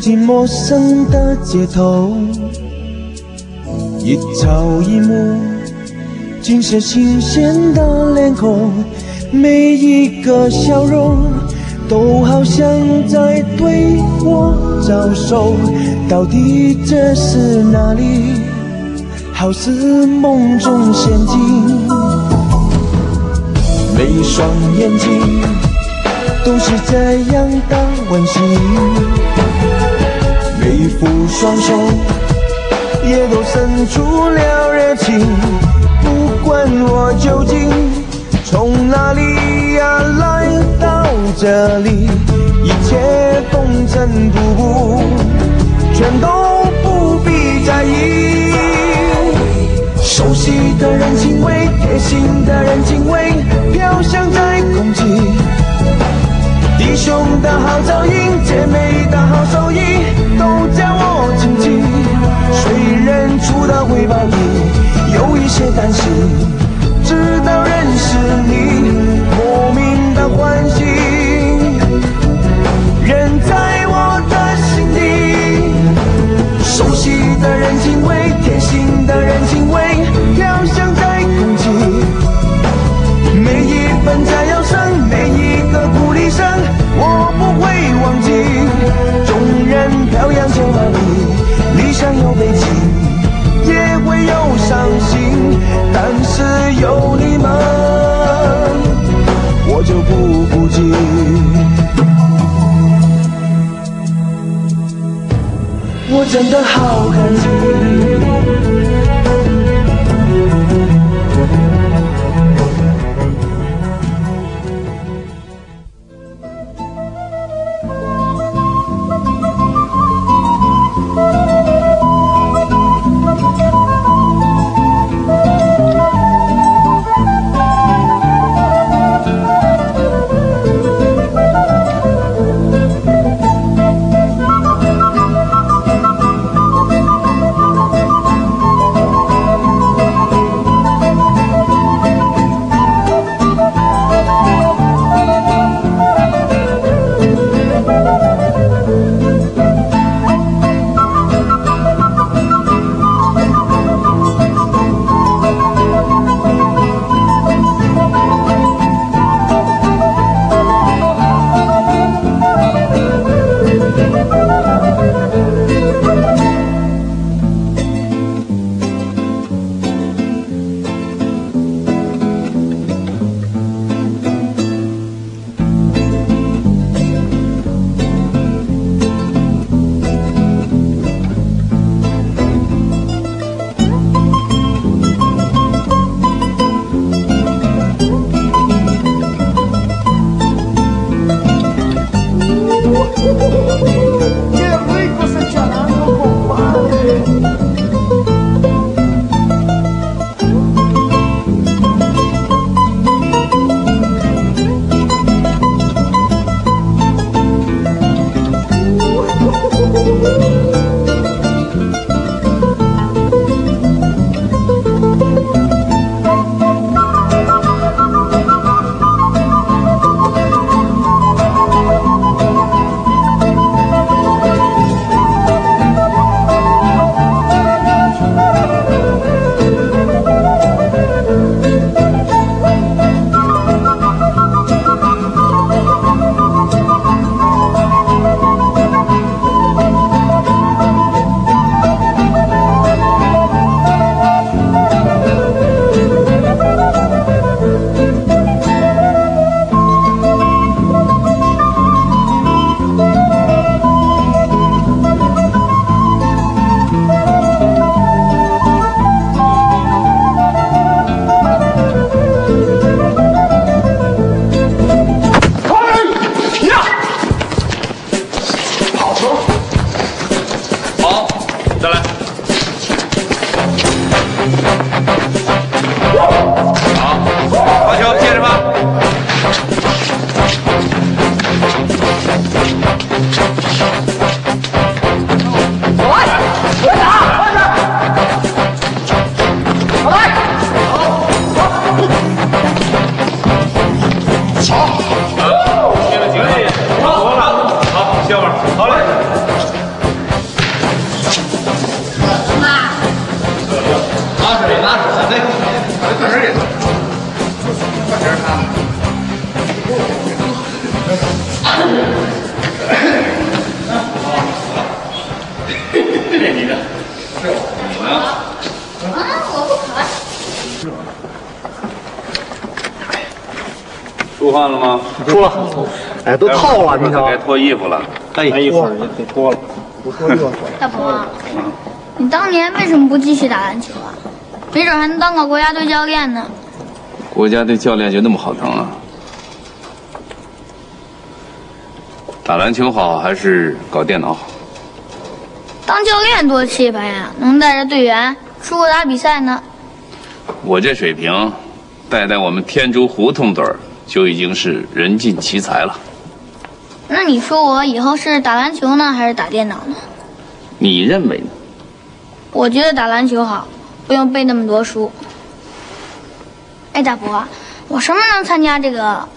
走进陌生的街头，一草一木尽是新鲜的脸孔，每一个笑容都好像在对我招手。到底这是哪里？好似梦中仙境，每一双眼睛都是这样的温馨，每一副双手也都伸出了热情。不管我究竟从哪里呀来到这里，一切风尘仆仆，全都不必在意。熟悉的人情味，贴心的人情味，兄的好照应，姐妹的好手艺，都叫我谨记。虽然初到回报你，有一些担心，直到认识你，莫名的欢喜，人在我的心底。熟悉的人情味，贴心的人情味，真的好感哎，都套了，你瞧。该脱衣服了。哎，一会儿就得脱了。不脱就大伯，你当年为什么不继续打篮球啊？没准还能当个国家队教练呢。国家队教练就那么好当啊？打篮球好还是搞电脑好？当教练多气派呀，能带着队员出国打比赛呢。我这水平，带带我们天竺胡同队儿就已经是人尽其才了。那你说我以后是打篮球呢，还是打电脑呢？你认为呢？我觉得打篮球好，不用背那么多书。哎，大伯，我什么能参加这个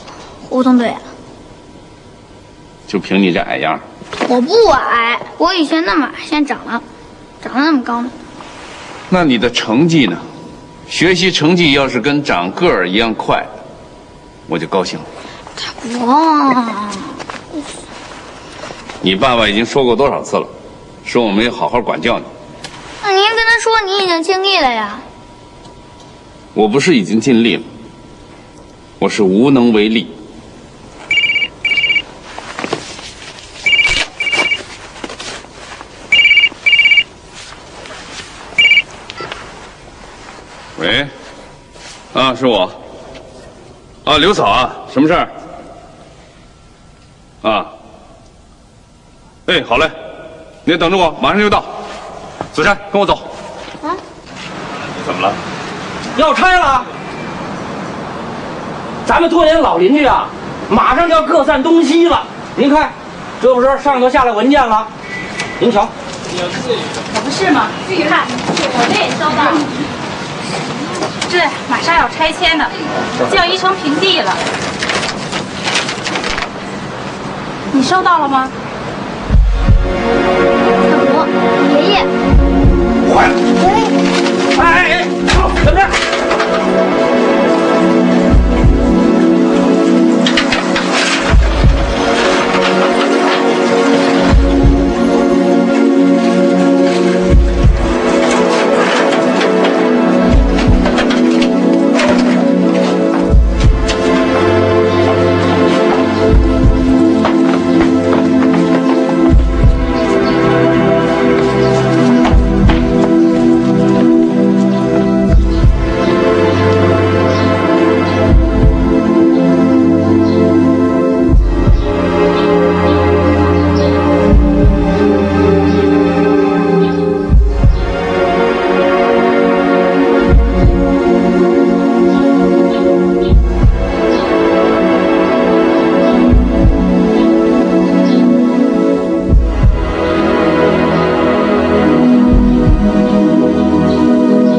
胡同队啊？就凭你这矮样儿，我不矮，我以前那么矮，现在长了，长得那么高呢。那你的成绩呢？学习成绩要是跟长个儿一样快，我就高兴了。哇，你爸爸已经说过多少次了，说我没有好好管教你。那您跟他说你已经尽力了呀？我不是已经尽力了，我是无能为力。喂，啊，是我。啊，刘嫂啊，什么事儿？啊，哎，好嘞，你等着我，马上就到。子珊，跟我走。啊，怎么了？要拆了，咱们拖连老邻居啊，马上就要各散东西了。您看，这不是上头下来文件了？您瞧，可不是嘛！你看，我这也收到了，这马上要拆迁了，就要移成平地了。你收到了吗？大伯，爷爷，坏哎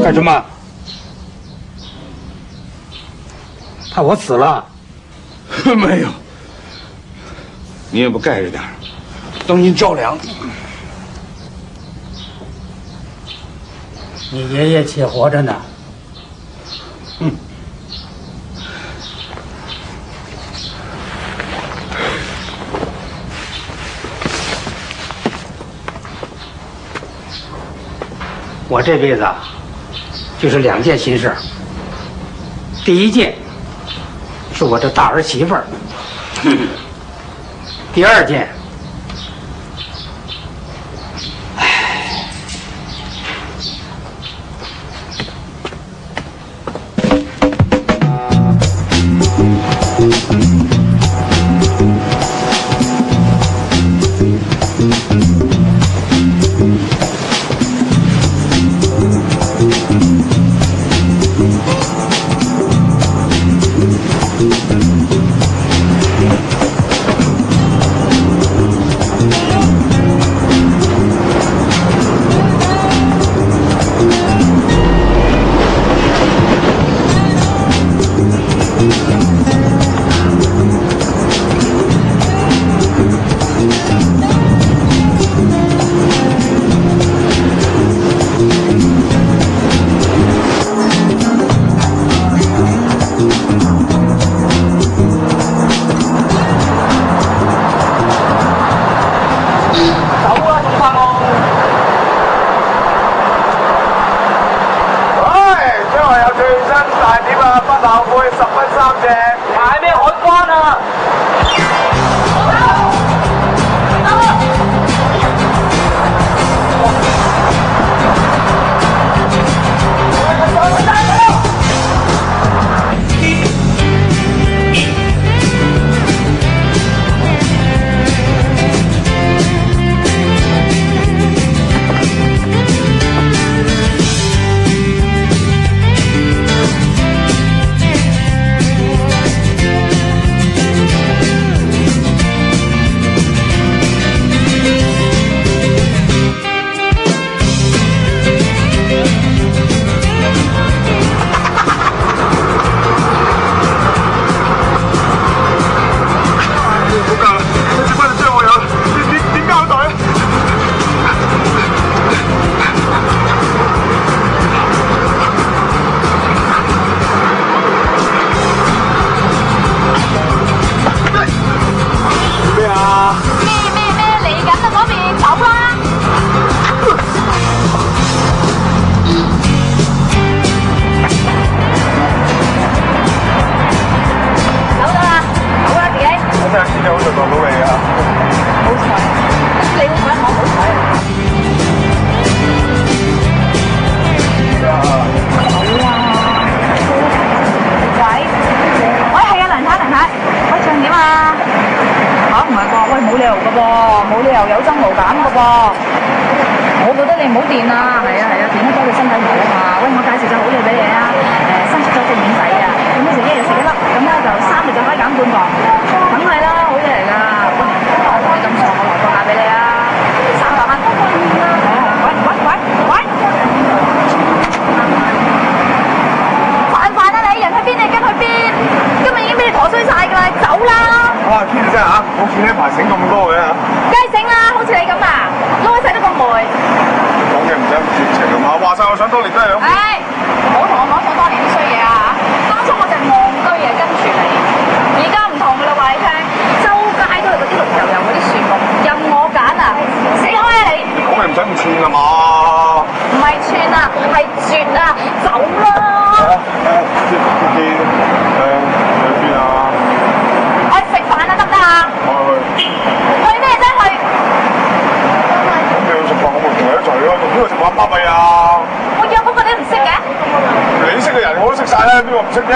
干什么？怕我死了？没有，你也不盖着点儿，当心着凉。你爷爷且活着呢。哼，我这辈子啊，就是两件心事儿。第一件是我的大儿媳妇儿，第二件 Udah 走哇，天真嚇，我見呢排醒咁多嘅嚇，梗係醒啦，好似你咁啊，撈一世都咁霉。講嘢唔使咁絕情啊嘛，話晒我想當年都係咁。唉，唔好同我講想當年啲衰嘢啊！當初我就戇居嘢跟住你，而家唔同噶啦，話你聽，周街都係嗰啲綠油油嗰啲樹木，任我揀啊！死開啊你！講嘢唔使咁串啊嘛。唔係串啊，係絕啊！走啦！誒誒，接接誒去邊啊？我食飯啊，得唔得啊？我去。去咩啫？去咁你要食飯，我咪同你一齊咯。同邊個食飯巴閉啊？我有嗰個你唔識嘅，你識嘅人我都識晒啦，邊個唔識啫？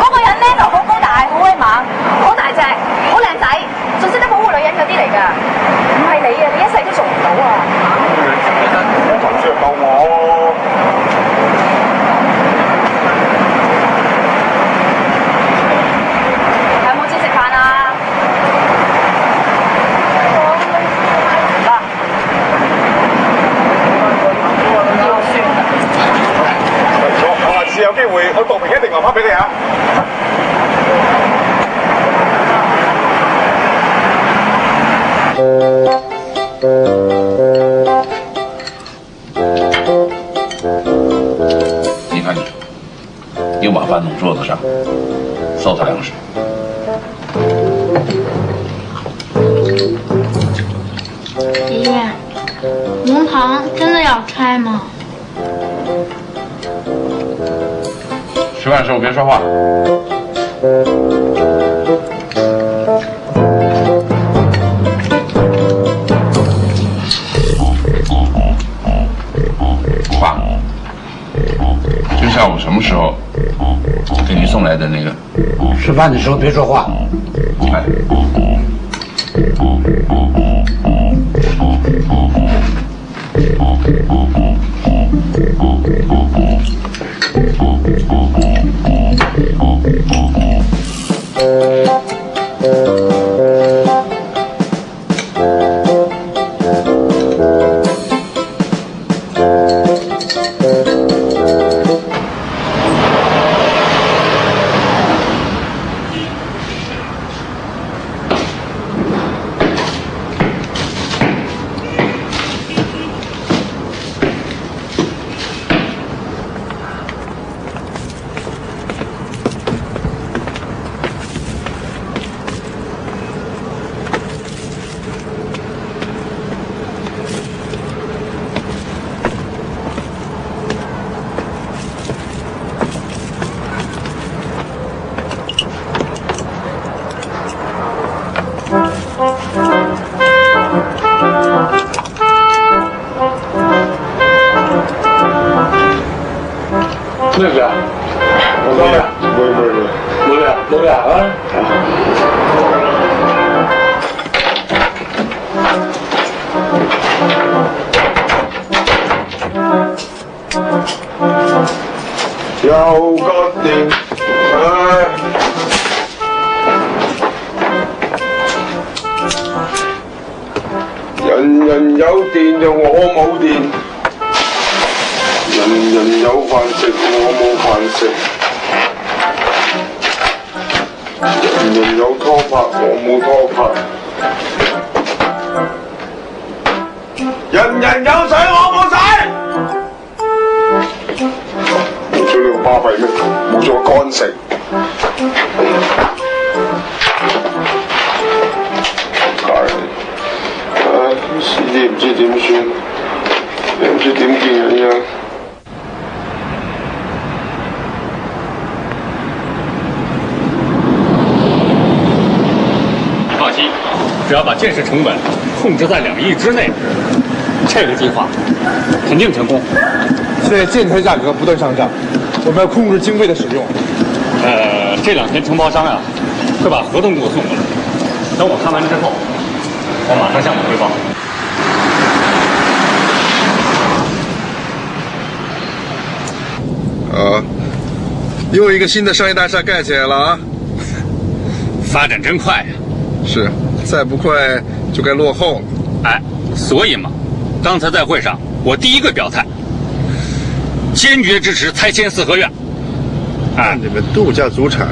嗰個人咧就好高大，好威猛，好大隻，好靚仔，仲識得保護女人嗰啲嚟㗎。唔係你啊，你一世都做唔到啊！我頭先又救我。有冇錢食飯啊？嗱，腰酸啊！我我下次有機會，我杜平一定留翻俾你啊！你看你，又把饭弄桌子上，糟蹋粮食。爷爷，农场真的要拆吗？吃饭的时候别说话。爸，就下午什么时候给你送来的那个？吃饭的时候别说话。哎，咩㗎？我冇啊，冇冇冇。冇呀，冇呀啊！又個電，唉！食，人人有拖拍我冇拖拍，人人有水我冇水。冇咗呢個巴闭咩？冇咗我乾食。建设成本控制在两亿之内，这个计划肯定成功。现在建材价格不断上涨，我们要控制经费的使用。呃，这两天承包商啊会把合同给我送过来，等我看完之后，我马上向你汇报。啊，又一个新的商业大厦盖起来了啊！发展真快呀！是，再不快就该落后了。哎，所以嘛，刚才在会上，我第一个表态，坚决支持拆迁四合院。啊，你们度假祖产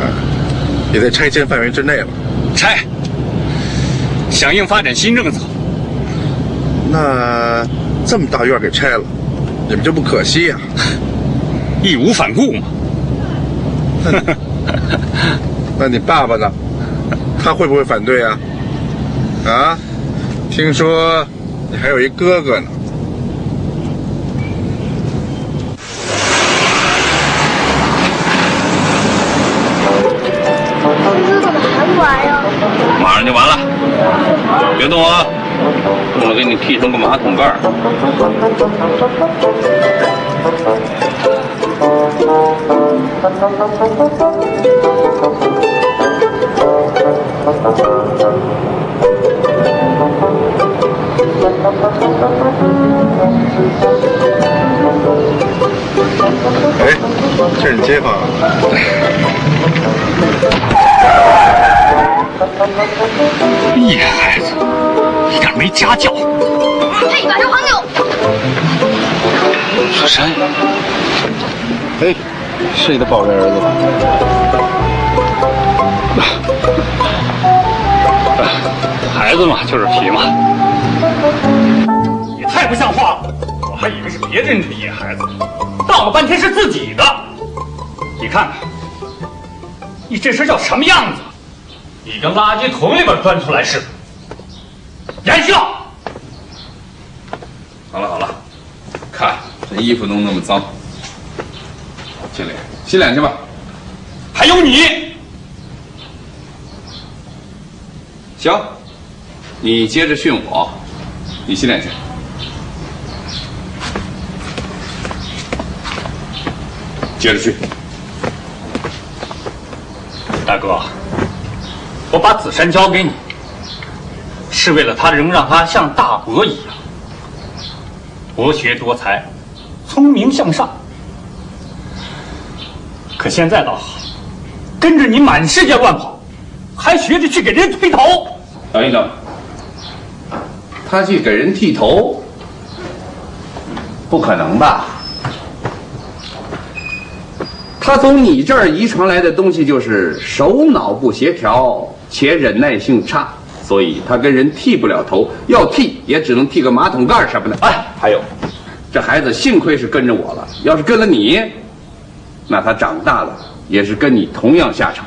也在拆迁范围之内了。拆，响应发展新政策。那这么大院给拆了，你们就不可惜呀、义无反顾嘛。那你 爸爸呢？他会不会反对啊？啊？听说你还有一哥哥呢。马上就完了，别动啊！动了给你剃成个马桶盖儿。哎，这是你街坊啊？野孩子，一点没家教。嘿，把这还给我！说谁？哎，是你的宝贝儿子吧？孩子嘛，就是皮嘛。也太不像话了！我还以为是别人的野孩子，闹了半天是自己的。你看看，你这身叫什么样子？你跟垃圾桶里边钻出来似的。严笑，好了好了，看这衣服弄那么脏，经理洗脸去吧。还有你，行，你接着训我，你洗脸去。接着去。大哥，我把子珊交给你，是为了他能让他像大伯一样，博学多才，聪明向上。可现在倒好，跟着你满世界乱跑，还学着去给人推头。等一等，他去给人剃头，不可能吧？他从你这儿遗传来的东西就是手脑不协调，且忍耐性差，所以他跟人剃不了头，要剃也只能剃个马桶盖什么的。哎，还有，这孩子幸亏是跟着我了，要是跟了你，那他长大了也是跟你同样下场，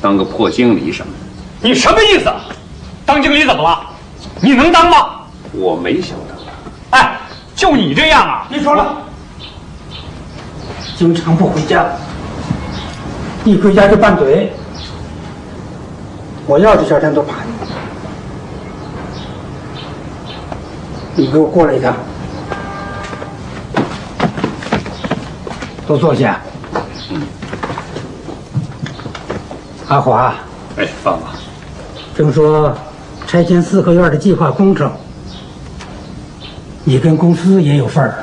当个破经理什么的。你什么意思？当经理怎么了？你能当吗？我没想当。哎，就你这样啊！你说了，经常不回家，一回家就拌嘴。我要这小天都怕你。你给我过来一趟，都坐下。阿华，哎，爸爸，听说拆迁四合院的计划工程，你跟公司也有份儿，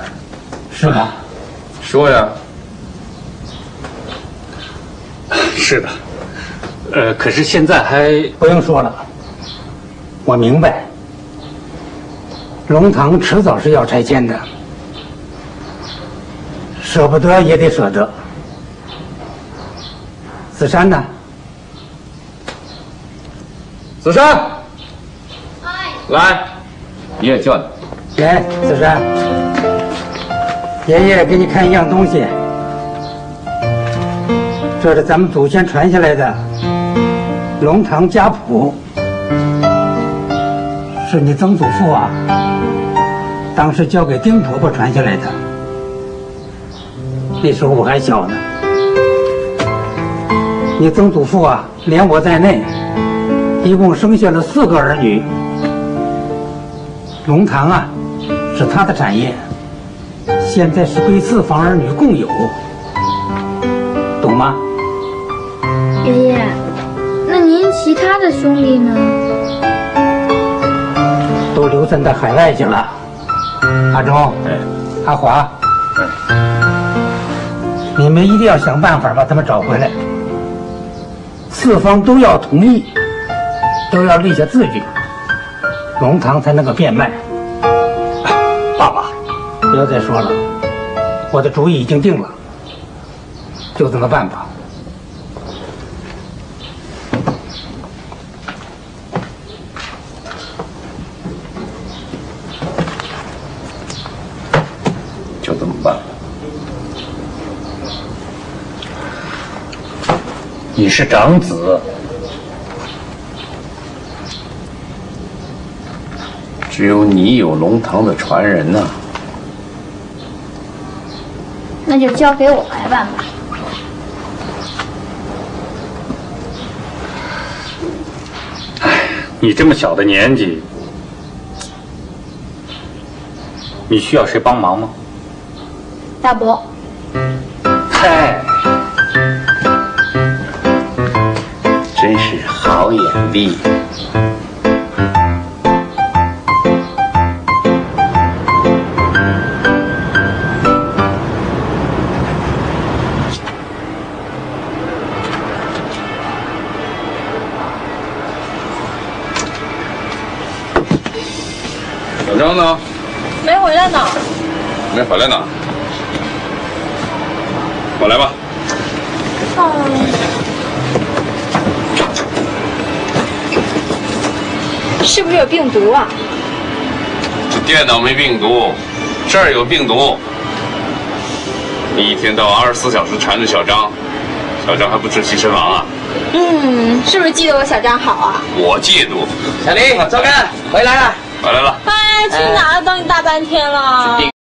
是吧？说呀，是的，呃，可是现在还不用说了，我明白，龙塘迟早是要拆迁的，舍不得也得舍得。子珊呢？子珊，来，爷爷叫你。来，子珊，爷爷给你看一样东西，这是咱们祖先传下来的龙塘家谱，是你曾祖父啊，当时交给丁婆婆传下来的。那时候我还小呢，你曾祖父啊，连我在内，一共生下了四个儿女。龙塘啊，是他的产业，现在是归四房儿女共有，懂吗？爷爷，那您其他的兄弟呢？都流散到海外去了。阿忠，哎，阿华，你们一定要想办法把他们找回来，四方都要同意，都要立下字据，龙堂才能够变卖。爸爸，不要再说了，我的主意已经定了，就这么办吧。就这么办。你是长子，只有你有龙堂的传人呐、那就交给我来办吧。你这么小的年纪，你需要谁帮忙吗？大伯，嗨，真是好眼力。小张呢？没回来呢。没回来呢。我来吧。是不是有病毒啊？这电脑没病毒，这儿有病毒。你一天到晚二十四小时缠着小张，小张还不窒息身亡啊？嗯，是不是记得我小张好啊？我嫉妒。小林，赵干回来了。回来了。哎，去哪儿？等你大半天了。